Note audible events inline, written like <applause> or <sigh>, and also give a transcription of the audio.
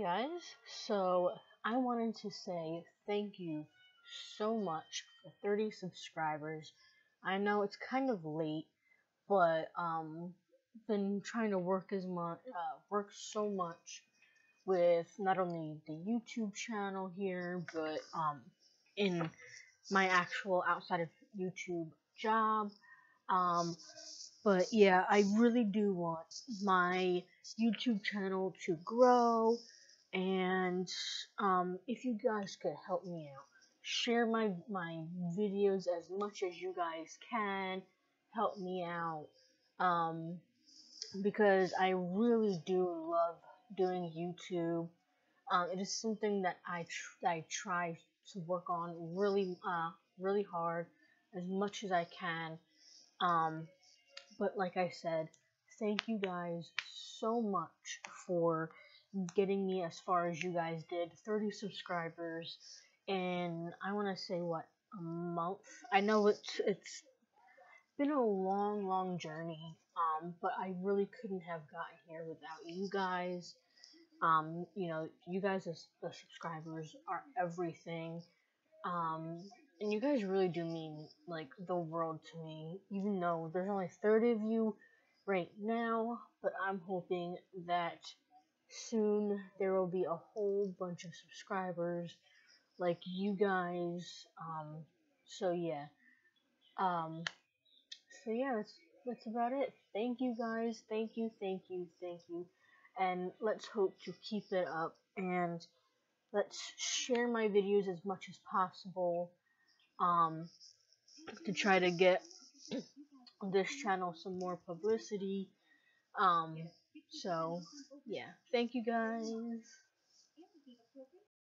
Guys so I wanted to say thank you so much for 30 subscribers. I know it's kind of late, but um, been trying to work as much, uh, work so much with not only the YouTube channel here, but um, in my actual outside of YouTube job. Um, but yeah, I really do want my YouTube channel to grow, and um, if you guys could help me out, share my my videos as much as you guys can, help me out, um, because I really do love doing YouTube. Um, it is something that I tr- I try to work on really uh really hard as much as I can. Um, but like I said, thank you guys so much for getting me as far as you guys did 30 subscribers and I want to say what a month? I know it's it's been a long long journey um but I really couldn't have gotten here without you guys. Um you know you guys as the subscribers are everything um and you guys really do mean like the world to me even though there's only 30 of you right now but i'm hoping that soon there will be a whole bunch of subscribers like you guys um so yeah. Um so yeah that's that's about it. Thank you guys thank you thank you thank you. And let's hope to keep it up and let's share my videos as much as possible um, to try to get <clears throat> this channel some more publicity. Um, so, yeah. Thank you guys.